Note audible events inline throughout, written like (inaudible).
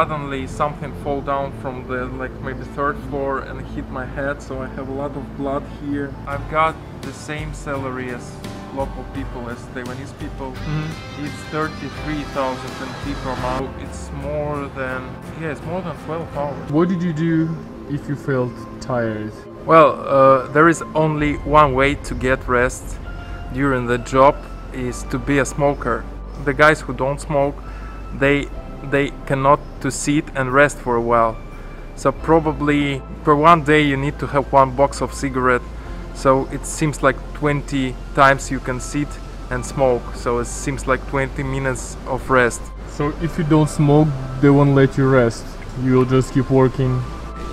Suddenly something fall down from the like maybe third floor and hit my head, so I have a lot of blood here. I've got the same salary as local people, as Taiwanese people. It's 33,000 NT per month. It's more than yeah, it's more than 12 hours. What did you do if you felt tired? Well, uh, there is only one way to get rest during the job is to be a smoker. The guys who don't smoke, they they cannot to sit and rest for a while. So probably per one day you need to have one box of cigarette. So it seems like 20 times you can sit and smoke. So it seems like 20 minutes of rest. So if you don't smoke, they won't let you rest. You will just keep working.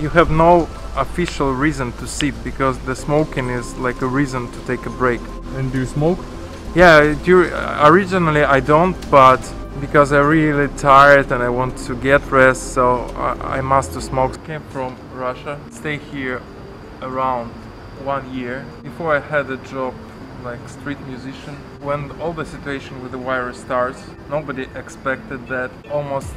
You have no official reason to sit because the smoking is like a reason to take a break. And do you smoke? Yeah, originally I don't, but because I'm really tired and I want to get rest, so I, I must to smoke. Came from Russia, stay here around one year. Before I had a job like street musician. When all the situation with the virus starts, nobody expected that almost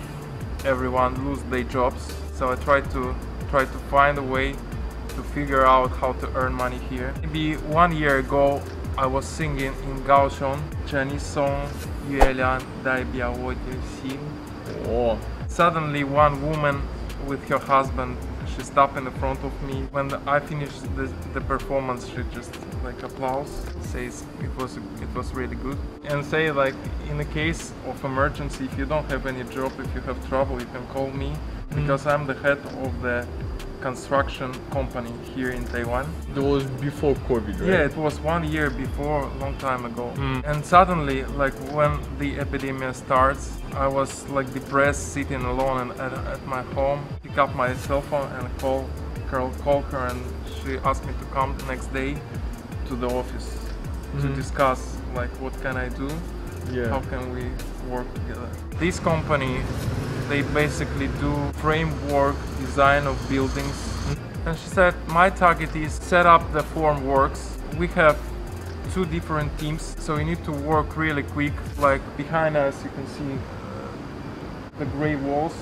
everyone lose their jobs. So I tried to try to find a way to figure out how to earn money here. Maybe one year ago I was singing in Kaohsiung Chinese song Daibiawodi Oh. Suddenly one woman with her husband, she stopped in the front of me. When I finished the, the performance, she just like applause, says it was it was really good. And say like in the case of emergency, if you don't have any job, if you have trouble, you can call me mm. because. I'm the head of the construction company here in Taiwan. It was before COVID, right? Yeah, it was one year before, long time ago. Mm. And suddenly, like when the epidemic starts, I was like depressed, sitting alone and at, at my home. Pick up my cell phone and call Carol, call her, and she asked me to come the next day to the office to Mhm. discuss like what can I do, Yeah. how can we work together. This company, they basically do framework design of buildings. And she said, my target is set up the form works. We have two different teams, so you need to work really quick. Like behind us, you can see the gray walls.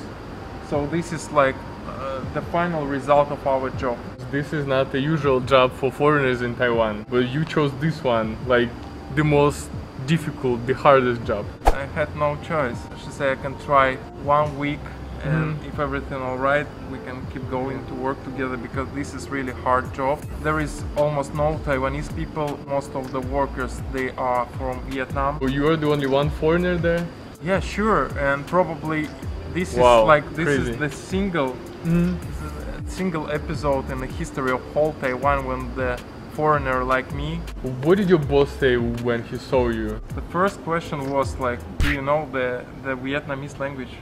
So this is like uh, the final result of our job. This is not the usual job for foreigners in Taiwan, but you chose this one, like the most difficult, the hardest job. I had no choice. She said I can try one week and mm-hmm. if everything alright we can keep going to work together because this is really hard job. There is almost no Taiwanese people. Most of the workers they are from Vietnam. Well, you are the only one foreigner there? Yeah, sure. And probably this Wow, is like this crazy. is the single this is a single episode in the history of whole Taiwan when the foreigner like me What did your boss say when he saw you? the first question was like do you know the the Vietnamese language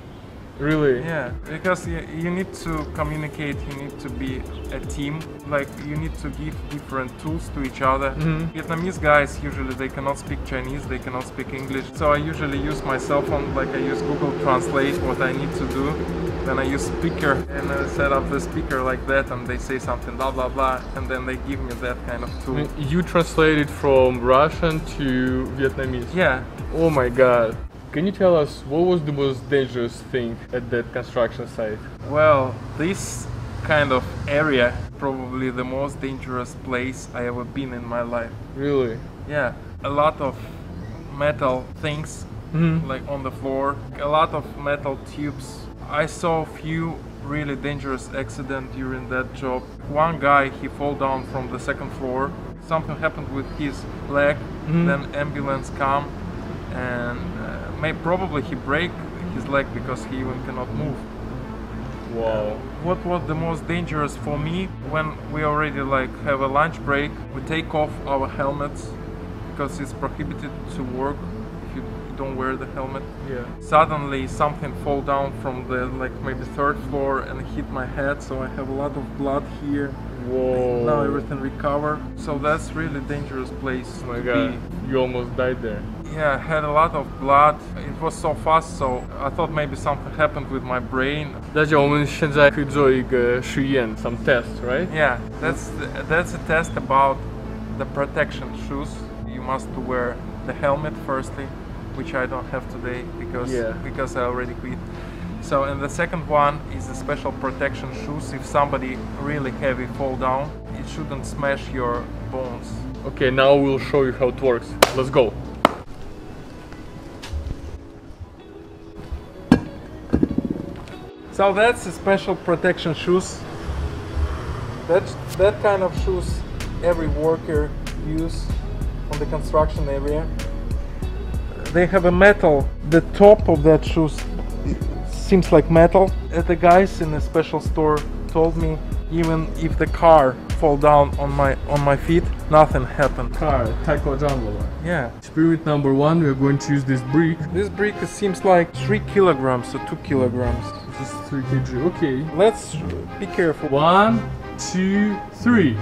Really? Yeah, because you, you need to communicate, you need to be a team, like you need to give different tools to each other. Mhm. Vietnamese guys usually they cannot speak Chinese, they cannot speak English. So I usually use my cell phone, like I use Google Translate what I need to do. Then I use speaker and I set up the speaker like that and they say something blah blah blah and then they give me that kind of tool. You translated from Russian to Vietnamese. Yeah, Oh my god. Can you tell us what was the most dangerous thing at that construction site? Well, this kind of area probably the most dangerous place I ever been in my life. Really? Yeah, a lot of metal things Mhm. like on the floor, a lot of metal tubes. I saw a few really dangerous accident during that job. One guy he fall down from the second floor. Something happened with his leg. Mhm. Then ambulance come and uh, may probably he break his leg because he even cannot move. Wow. What was the most dangerous for me when we already like have a lunch break, we take off our helmets because it's prohibited to work if you don't wear the helmet. Yeah. Suddenly something fall down from the like maybe third floor and hit my head, so I have a lot of blood here. Whoa. Now everything recover. So that's really dangerous place Oh my to god. be. You almost died there. Yeah, I had a lot of blood. It was so fast, so I thought maybe something happened with my brain. 大家，我们现在可以做一个实验，some test, right? Yeah, that's that's a test about the protection shoes. You must wear the helmet firstly, which I don't have today because Yeah. because I already quit. So, and the second one is the special protection shoes. If somebody really heavy fall down, it shouldn't smash your bones. Okay, now we'll show you how it works. Let's go. So that's the special protection shoes. That's that kind of shoes every worker use on the construction area. They have a metal. The top of that shoes seems like metal. Uh, The guys in the special store told me even if the car fall down on my on my feet, nothing happened. Car, Taiko Jumbo. Yeah. Experiment number one, we're going to use this brick. This brick seems like three kilograms or two kilograms. This is 3 kg. Okay. Let's be careful. One, two, three.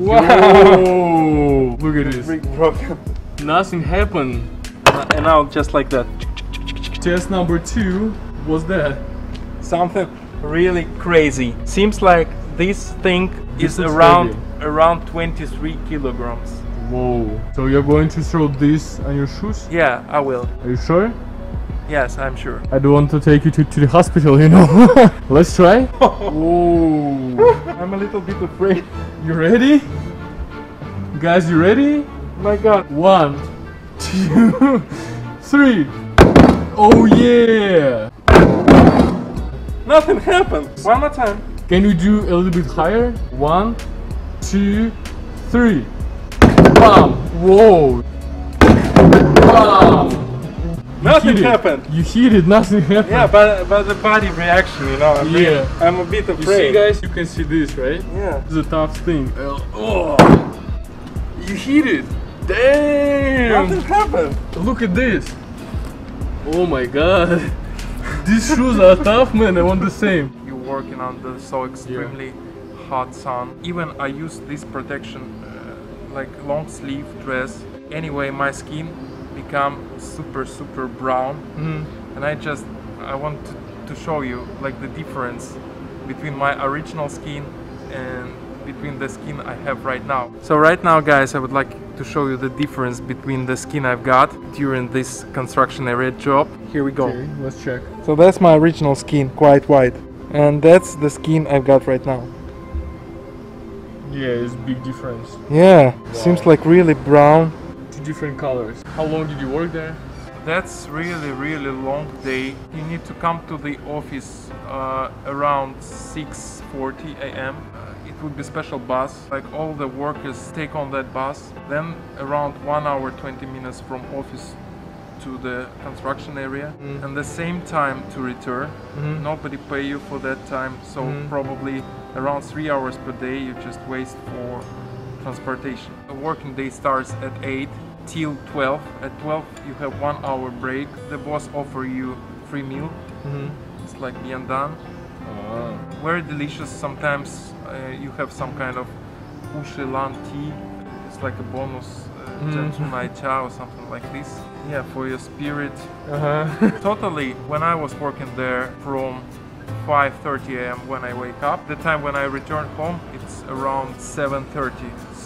Wow! Whoa! (laughs) Look at this. Nothing happened. And now just like that. Test number two was that. Something really crazy. Seems like this thing This is around around 23 kilograms. Whoa. So you're going to throw this on your shoes? Yeah, I will. Are you sure? Yes, I'm sure. I don't want to take you to, to the hospital, you know. (laughs) Let's try. Whoa. (laughs) I'm a little bit afraid. You ready? Guys, you ready? My god. One, two, (laughs) three. Oh yeah! Nothing happened. One more time. Can you do a little bit higher? One, two, three. Bam! Whoa! Bam! Nothing it. happened. You hit it, nothing happened. Yeah, but but the body reaction, you know. I'm, Yeah. I'm a bit afraid. You see, guys, you can see this, right? Yeah. This is a tough thing. Oh! You hit it! Nothing happened. Look at this! Oh my god! These shoes are tough, man. I want the same. You're working under so extremely hot sun. Even I use this protection, uh, like long sleeve dress. Anyway, my skin become super super brown, mm-hmm. and I just I want to, to show you like the difference between my original skin and between the skin I have right now. So right now, guys, I would like to show you the difference between the skin I've got during this construction area job. Here we go. Okay, let's check. So that's my original skin, quite white. And that's the skin I've got right now. Yeah, it's big difference. Yeah, seems like really brown. Different colors. How long did you work there? That's really, really long day. You need to come to the office uh, around 6:40 a.m. Uh, it would be special bus. Like all the workers take on that bus. Then around one hour 20 minutes from office to the construction area, and the same time to return. Nobody pay you for that time, so probably around three hours per day you just waste for transportation. The working day starts at 8 till 12. At 12 you have one hour break. The boss offer you free meal. It's like viandan. Ah. Very delicious. Sometimes uh, you have some kind of ushilan tea. It's like a bonus uh, jansunai cha or something like this. Yeah, for your spirit. Uh-huh. (laughs) Totally, when I was working there from 5:30 a.m. when I wake up, the time when I return home, it's around 7:30.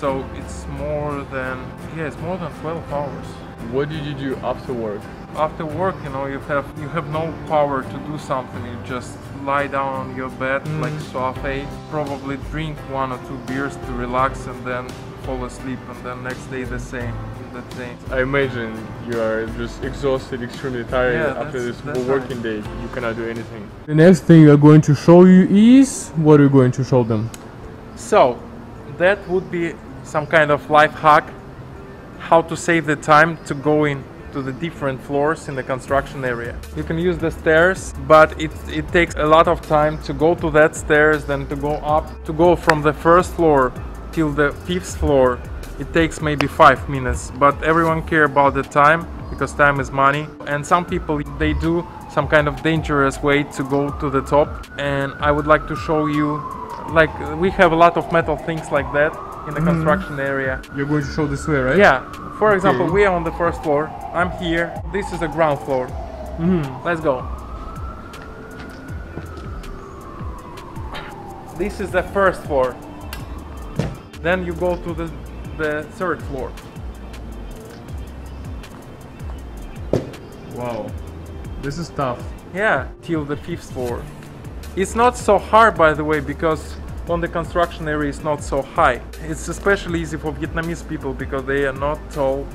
So it's more than yeah, it's more than 12 hours. what did you do after work? After work, you know, you have you have no power to do something. You just lie down on your bed mm. like sofa, probably drink one or two beers to relax, and then fall asleep. And then next day the same, the same. I imagine you are just exhausted, extremely tired Yeah, after this that's whole right. working day. You cannot do anything. The next thing we are going to show you is what we're you going to show them? So, that would be some kind of life hack how to save the time to go in to the different floors in the construction area. You can use the stairs, but it, it takes a lot of time to go to that stairs, then to go up, to go from the first floor till the fifth floor. It takes maybe five minutes, but everyone care about the time because time is money. And some people they do some kind of dangerous way to go to the top. And I would like to show you, like we have a lot of metal things like that in the construction mm. area. You're going to show this way, right? Yeah. For example, we are on the first floor. I'm here. This is the ground floor. Mm-hmm. Let's go. This is the first floor. Then you go to the the third floor. Wow. This is tough. Yeah, till the fifth floor. It's not so hard, by the way, because on the construction area is not so high. It's especially easy for Vietnamese people because they are not tall,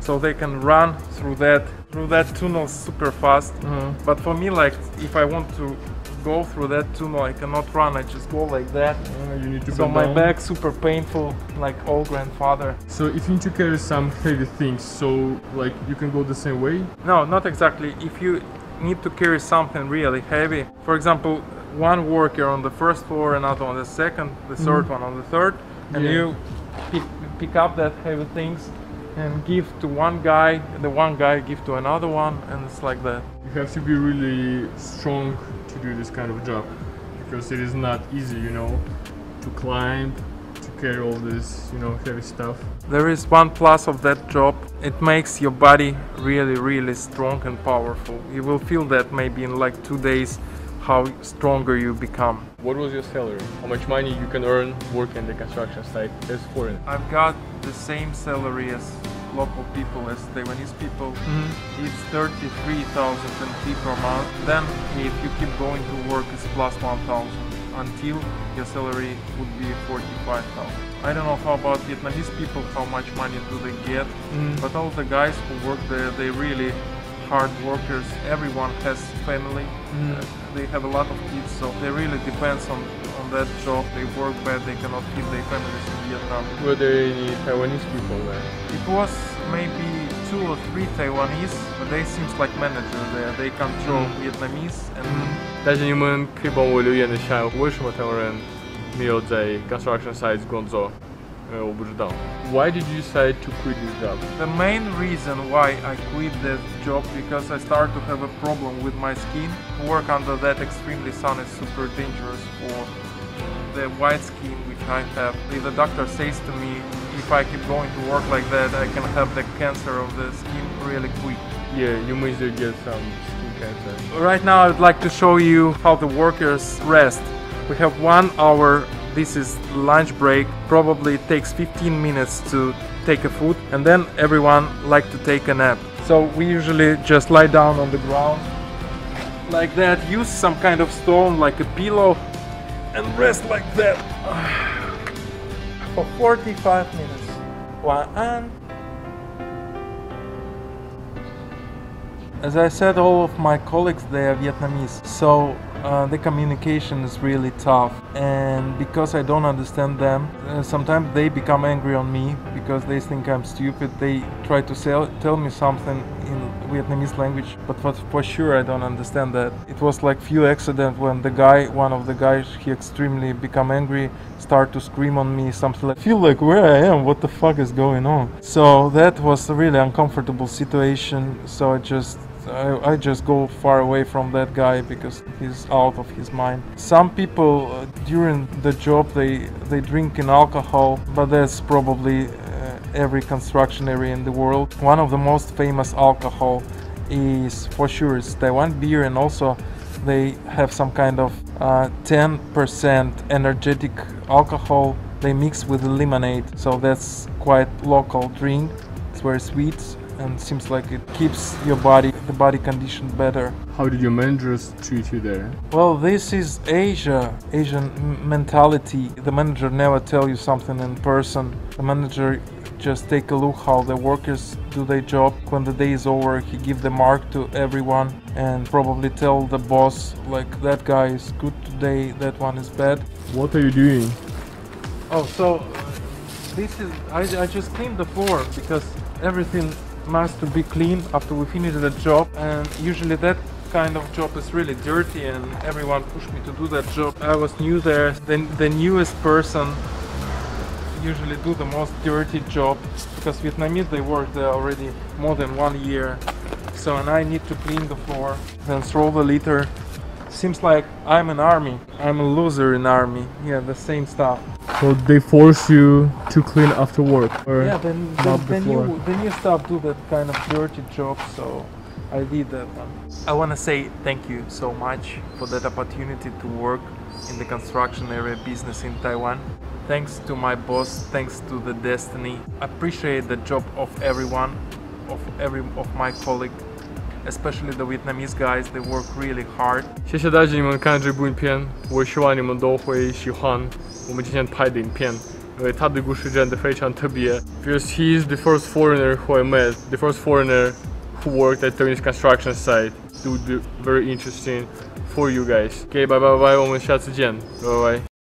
so they can run through that through that tunnel super fast. Uh-huh. But for me, like if I want to go through that tunnel, I cannot run. I just go like that. Uh, you need to So my down. back super painful, like old grandfather. So if you need to carry some heavy things, so like you can go the same way. No, not exactly. If you need to carry something really heavy, for example, one worker on the first floor, another on the second, the mm-hmm. 3rd one on the third, and Yeah. you pick, pick up that heavy things and give to one guy, and the one guy give to another one, and it's like that. You have to be really strong to do this kind of job because it is not easy, you know, to climb, to carry all this, you know, heavy stuff. There is one plus of that job. It makes your body really, really strong and powerful. You will feel that maybe in like two days how stronger you become. What was your salary? How much money you can earn working in the construction site as foreign? I've got the same salary as local people, as Taiwanese people. Mm-hmm. It's 33,000 NT per month. Then, if you keep going to work, it's plus 1,000 until your salary would be 45,000. I don't know how about Vietnamese people, how much money do they get, mm-hmm. but all the guys who work there, they really hard workers. Everyone has family. Uh, they have a lot of kids, so they really depends on on that job. They work bad, they cannot feed their families in Vietnam. Were there any Taiwanese people there? It was maybe two or three Taiwanese, but they seems like manager there. They control Vietnamese and 但是你们可以帮我留言一下，为什么台湾人没有在 construction sites 工作？ Э, why did you decide to quit this job? The main reason why I quit that job because I started to have a problem with my skin. Work under that extremely sun is super dangerous for the white skin which I have. If the doctor says to me if I keep going to work like that I can have the cancer of the skin really quick. Yeah, you may get some skin cancer. Right now I would like to show you how the workers rest. We have one hour this is lunch break, probably takes 15 minutes to take a food and then everyone like to take a nap. So we usually just lie down on the ground like that, use some kind of stone like a pillow and rest like that (sighs) for 45 minutes. One As I said, all of my colleagues they are Vietnamese, so uh, the communication is really tough. And because I don't understand them, uh, sometimes they become angry on me because they think I'm stupid. They try to sell, tell me something in Vietnamese language, but for, for sure I don't understand that. It was like few accident when the guy, one of the guys, he extremely become angry, start to scream on me something like, feel like where I am, what the fuck is going on? So that was a really uncomfortable situation. So I just I, I just go far away from that guy because he's out of his mind. Some people uh, during the job they they drink in alcohol, but that's probably uh, every construction area in the world. One of the most famous alcohol is for sure is Taiwan beer, and also they have some kind of uh, 10% energetic alcohol they mix with lemonade, so that's quite local drink. It's very sweet and seems like it keeps your body the body condition better. How did your managers treat you there? well this is asia asian mentality. The manager never tell you something in person. The manager just take a look how the workers do their job. When the day is over he give the mark to everyone and probably tell the boss like that guy is good today that one is bad. What are you doing? Oh, so this is I, I just cleaned the floor because everything must to be clean after we finish the job and usually that kind of job is really dirty and everyone pushed me to do that job. I was new there. The, the newest person usually do the most dirty job because Vietnamese they work there already more than one year. So and I need to clean the floor, then throw the litter. Seems like I'm an army. I'm a loser in army. Yeah, the same stuff. So they force you to clean after work? Or Yeah, then the, mop the, the floor? new the new staff do that kind of dirty job, so I did that one. I want to say thank you so much for that opportunity to work in the construction area business in Taiwan. Thanks to my boss, thanks to the destiny. I Appreciate the job of everyone, of every of my colleague, especially the Vietnamese guys. They work really hard. 谢谢大家你们看这部影片，我希望你们都会喜欢我们今天拍的影片，因为他的故事真的非常特别。Because he is the first foreigner who I met, the first foreigner who worked at Tony's construction site. It would be very interesting for you guys. Okay, bye bye bye，我们下次见，拜拜。